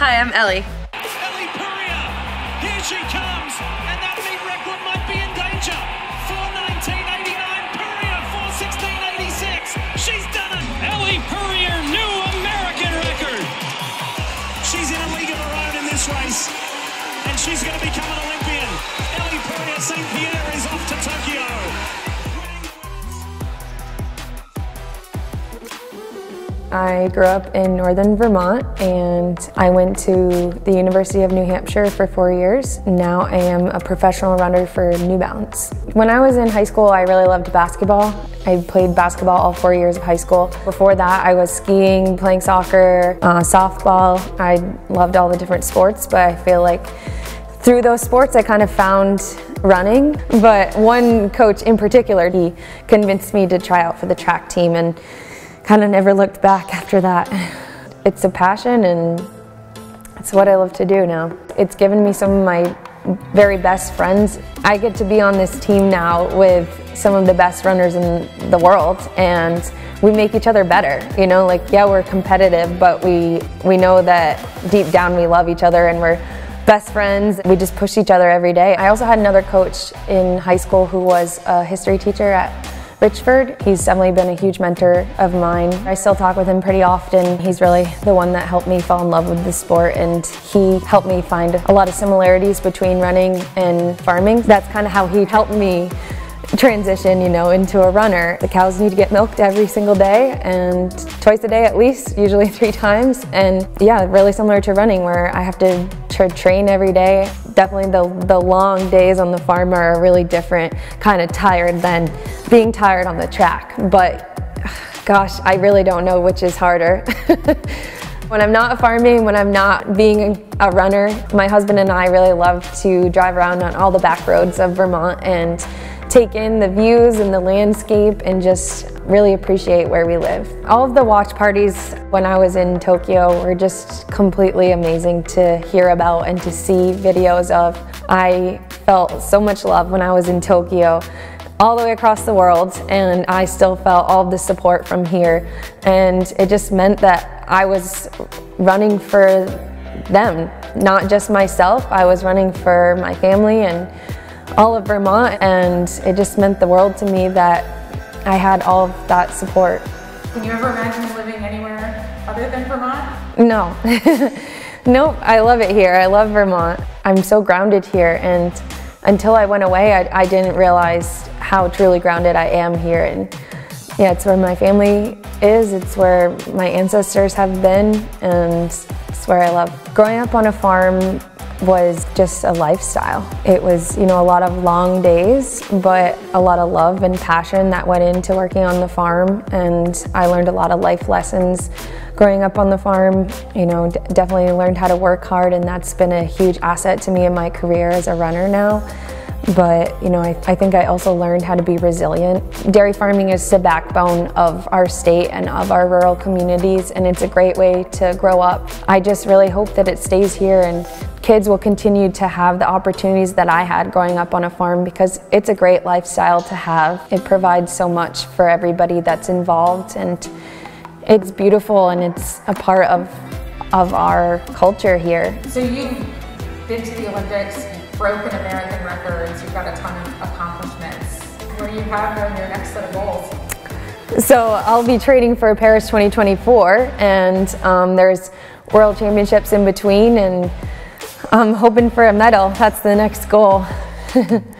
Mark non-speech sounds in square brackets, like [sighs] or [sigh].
Hi, I'm Elle. Elle Purrier, here she comes, and that meet record might be in danger. 419.89, Purrier 416.86. She's done it. Elle Purrier, new American record. She's in a league of her own in this race, and she's going to become an Olympian. Elle Purrier St. Pierre is off to Tokyo. I grew up in northern Vermont and I went to the University of New Hampshire for four years. Now I am a professional runner for New Balance. When I was in high school, I really loved basketball. I played basketball all four years of high school. Before that, I was skiing, playing soccer, uh, softball. I loved all the different sports, but I feel like through those sports, I kind of found running. But one coach in particular, he convinced me to try out for the track team and kind of never looked back after that. It's a passion and it's what I love to do now. It's given me some of my very best friends. I get to be on this team now with some of the best runners in the world and we make each other better. You know, like yeah, we're competitive, but we we know that deep down we love each other and we're best friends. We just push each other every day. I also had another coach in high school who was a history teacher at Richford. He's definitely been a huge mentor of mine. I still talk with him pretty often. He's really the one that helped me fall in love with the sport and he helped me find a lot of similarities between running and farming. That's kind of how he helped me transition, you know, into a runner. The cows need to get milked every single day and twice a day at least, usually [laughs] three times. And yeah, really similar to running where I have to train every day. Definitely the, the long days on the farm are really different, kind of tired than being tired on the track. But [sighs] gosh, I really don't know which is harder. [laughs] When I'm not farming, when I'm not being a runner, my husband and I really love to drive around on all the back roads of Vermont and take in the views and the landscape and just really appreciate where we live. All of the watch parties when I was in Tokyo were just completely amazing to hear about and to see videos of. I felt so much love when I was in Tokyo all the way across the world and I still felt all the support from here and it just meant that I was running for them, not just myself. I was running for my family and all of Vermont and it just meant the world to me that I had all of that support. Can you ever imagine other than Vermont? No. [laughs] nope, I love it here. I love Vermont. I'm so grounded here and until I went away, I, I didn't realize how truly grounded I am here. And yeah, it's where my family is, it's where my ancestors have been, and it's where I love. Growing up on a farm was just a lifestyle. It was, you know, a lot of long days, but a lot of love and passion that went into working on the farm. And I learned a lot of life lessons growing up on the farm. You know, definitely learned how to work hard, and that's been a huge asset to me in my career as a runner now. But, you know, I, I think I also learned how to be resilient. Dairy farming is the backbone of our state and of our rural communities, and it's a great way to grow up. I just really hope that it stays here and kids will continue to have the opportunities that I had growing up on a farm because it's a great lifestyle to have. It provides so much for everybody that's involved and it's beautiful and it's a part of of our culture here. So you've been to the Olympics, you've broken American records, you've got a ton of accomplishments. What do you have on your next set of goals? So I'll be training for Paris 2024 and um, there's World Championships in between and I'm hoping for a medal. That's the next goal. [laughs]